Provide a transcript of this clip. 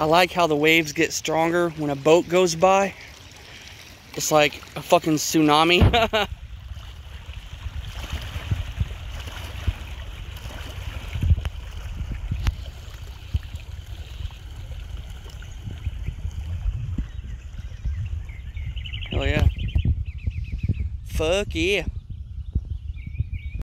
I like how the waves get stronger when a boat goes by. It's like a fucking tsunami. Hell yeah. Fuck yeah.